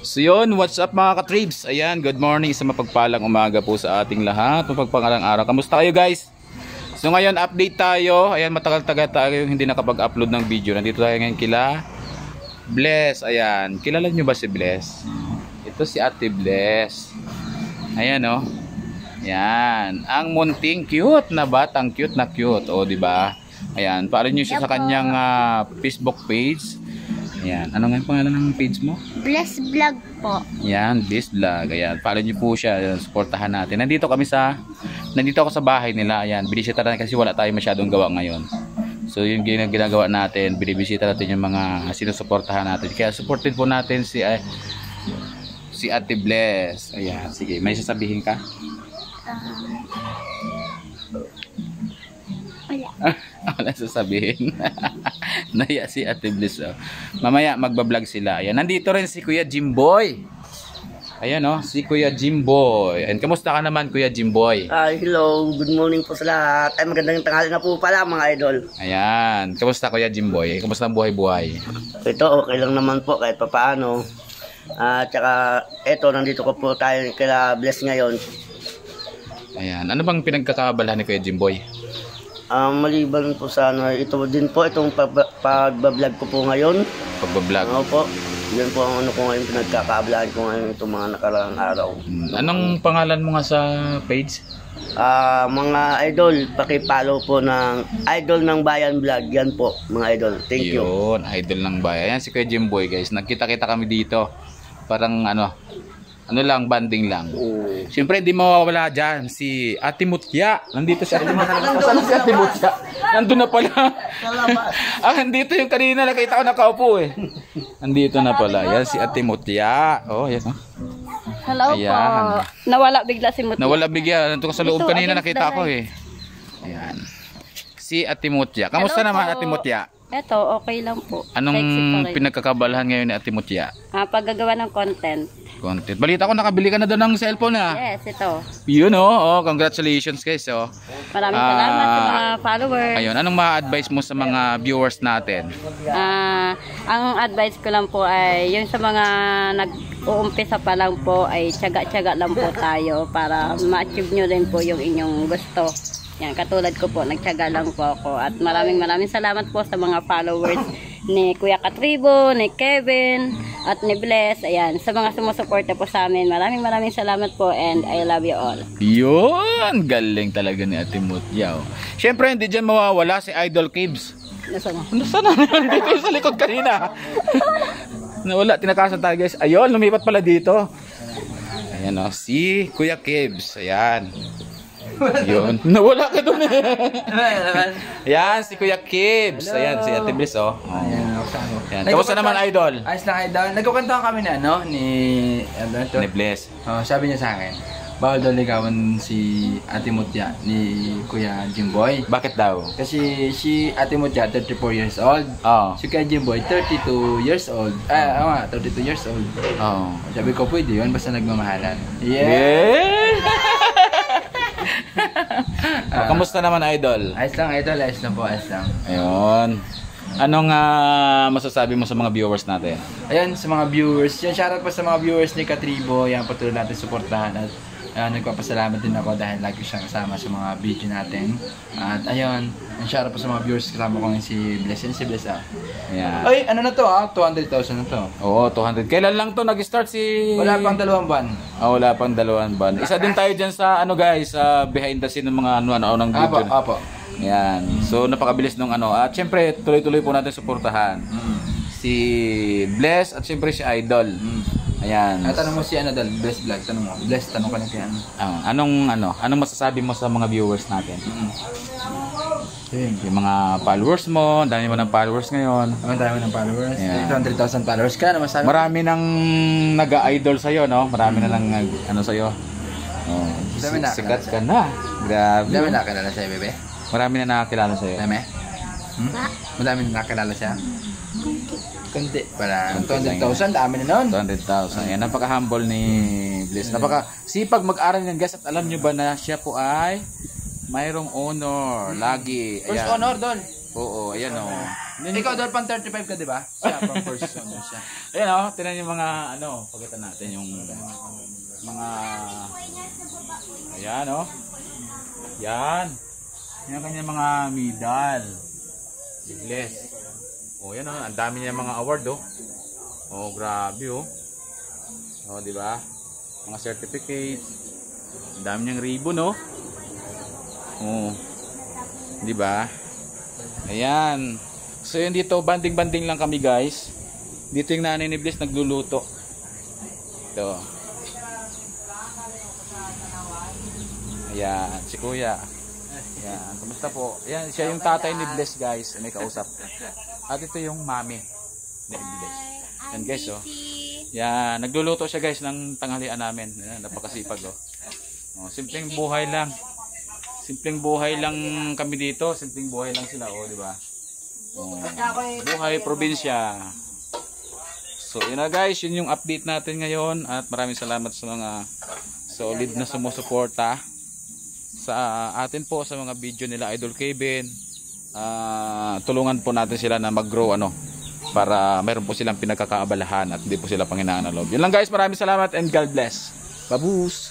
So yun, what's up mga katribs? Ayan, good morning sa mapagpalang umaga po sa ating lahat. Mapagpangalang araw. Kamusta kayo guys? So ngayon, update tayo. Ayan, matagal-tagal tayo hindi nakapag-upload ng video. Nandito tayo ngayon kila Bless. Ayan, kilala nyo ba si Bless? Ito si Ate Bless. Ayan oh. Ayan, ang munting cute na batang cute na cute. O, di ba? Ayan, paarin nyo siya sa kanyang ah, Facebook page. Ayan, ano nga yung pangalan ng page mo? Bless Vlog po. Yan, this vlog. Ayan, follow niyo po siya. Ayan, supportahan natin. Nandito kami sa, nandito ako sa bahay nila. Ayan, binisita natin kasi wala tayong masyadong gawa ngayon. So, yung gina- ginagawa natin, binibisita natin yung mga sinusuportahan natin. Kaya supportin po natin si, ay, si Ate Bless. Ayan, sige. May sasabihin ka? Wala. Wala sasabihin. Naya si Ate Bliss. Oh. Mamaya magbablog sila. Ayan, nandito rin si Kuya Jimboy. Ayan oh, si Kuya Jimboy. And kamusta ka naman Kuya Jimboy? Ah, hello, good morning po sa lahat. Ay, magandang tanghali na po pala mga idol. Ayan, kamusta Kuya Jimboy? Kamusta ang buhay-buhay? Ito, okay lang naman po kahit papaano. Ah, tsaka, eto, nandito ko po tayo kila Bless ngayon. Ayan, ano bang pinagkakabalahan ni Kuya Jimboy? Ah, maliban po sa ano, ito din po, itong pag- pagbablog ko po ngayon. Pagbablog. Ano po, yan po ang ano ko ngayon, pinagkakaablaan ko ngayon itong mga nakaraang araw. Hmm, Anong pangalan mo nga sa page? Ah, mga idol, paki-follow po ng Idol ng Bayan Vlog. Yan po, mga idol. Thank you. Yun, idol ng bayan. Ayan si Kuya Jimboy guys. Nagkita-kita kami dito. Parang ano, ano lang, banding lang. Mm. Siyempre, hindi mawawala dyan si Ate Mutya. Nandito si Ate Mutya. Nasaan si Ate Mutya? Nandun na pala. ah, nandito yung kanina. Nakita ko nakaupo eh. Nandito na pala. Yan si Ate Mutya. Oh, yan. Oh. Hello Ayan. po. Nawala bigla si Muti. Nawala bigyan. Nandito ko sa loob Ito, kanina. Nakita ko eh. Ayan. Si Ate Mutya. Kamusta Hello naman po. Ate Mutya? Eto, okay lang po. Anong Sexy pa rin. pinagkakabalahan ngayon ni Ate Mutya? Ah, paggagawa ng content. Content. Balita ko nakabili ka na doon ng cellphone ah. Yes, ito. Yun oh. oh congratulations guys oh. Maraming Ah, salamat sa mga followers. Ayun, anong ma-advise mo sa mga viewers natin? Ah, ang advice ko lang po ay yung sa mga nag-uumpisa pa lang po ay tiyaga-tiyaga lang po tayo para ma-achieve nyo rin po yung inyong gusto. Yan, katulad ko po, nagtiyaga lang po ako. At maraming maraming salamat po sa mga followers ni Kuya Katribo, ni Kevin, at ni Bless. Ayan, sa mga sumusuporta po sa amin. Maraming maraming salamat po and I love you all. Yun! Galing talaga ni Ate Mutya oh. Siyempre, hindi dyan mawawala si Idol Kibs. Nasaan na? Ano sana dito yung sa likod kanina? Nawala, tinakasan tayo guys. Ayun, lumipat pala dito. Ayan o, si Kuya Kibs. Ayan. Yun. Nawala ka doon eh. Ayan, si Kuya Kibs. Ayan, si Ate Bliss oh. oh. Ayan. Kamusta naman, Idol? Ayos lang idol. Nagkukantahan kami na ano ni ano to? Ni Bliss. Oh, sabi niya sa akin, bawal daw ligawan si Ate Mutya ni Kuya Jimboy. Bakit daw? Kasi si Ate Mutya 34 years old. Oh. Si Kuya Jimboy 32 years old. Ah, oo nga, 32 years old. Oh. Sabi ko pwede yun basta nagmamahalan. Yeah! oh, kamusta naman, Idol? Ayos lang idol, ayos lang po, ayos lang. Ayun. Anong ah, masasabi mo sa mga viewers natin? Ayan, sa mga viewers, yan, shoutout pa sa mga viewers ni Katribo, yan, patuloy natin suportahan at ah, nagpapasalamat din ako dahil lagi siyang kasama sa mga video natin. At ayun, yan, shoutout pa sa mga viewers, kasama ko ngayon si Bless, si Bless ah. Ayan. Ay, ano na to ah, 200,000 na to. Oo, 200. Kailan lang to nag-start si... Wala pang dalawang buwan. Ah, wala pang dalawang ban. Isa din tayo dyan sa ano guys, sa behind the scene ng mga ano ano ng Apo, video. apo. Yan. So napakabilis nung ano. At syempre, tuloy-tuloy po natin suportahan. Mm. Si Bless at syempre si Idol. Mm. Ayan. Ah, tanong mo si ano dal, Bless Vlog, tanong mo. Bless, tanong ka lang kay ano. Ah, anong ano, anong masasabi mo sa mga viewers natin? Mm. Yung mga followers mo, dami mo ng followers ngayon. Ang dami ng followers. Yeah. 200,000 followers ka naman sabi. Marami nang nag-idol sa'yo, no? Marami na lang nag- ano sa'yo. Oh, Dami na. sikat ka na. Grabe. Dami na nakilala siya, bebe. Marami na nakakilala sa'yo. Dami? Hmm? Madami na nakilala siya. Kunti. Parang 200,000, dami na nun. 200,000. Yan, napaka-humble ni Bliss. Napaka sipag mag-aral yan, guys. At alam nyo ba na siya po ay mayroong honor. Lagi. First Ayan. honor, Dol. Oo, ayan o. Ikaw doon pang 35 ka, di ba? Siya, pang first ano siya. Ayan o, tinan yung mga ano, pagkita natin yung mga ayan o. Yan. Yan ang kanyang mga medal. Bless. O yan o, ang dami niya mga award o. Oh, grabe o. O, di ba? Mga certificate. Ang dami niyang ribbon o. Oh. Di ba? Ayan. So yun dito, banding-banding lang kami guys. Dito yung nanay ni Bliss nagluluto. Ito. Ayan, si Kuya. Ayan, kumusta po? Ayan, siya yung tatay ni Bliss guys. May kausap. At ito yung mami ni Bliss. Ayan guys oh. Yan, nagluluto siya guys ng tanghalian namin. Ayan, napakasipag oh. oh. Simpleng buhay lang. Simpleng buhay lang kami dito. Simpleng buhay lang sila oh, di ba? Oh, buhay probinsya. So, yun na guys, yun yung update natin ngayon at maraming salamat sa mga solid na sumusuporta sa atin po sa mga video nila Idol Kevin. Ah, tulungan po natin sila na mag-grow ano para meron po silang pinagkakaabalahan at hindi po sila panghinaan ng loob. Yun lang guys, maraming salamat and God bless. Babus!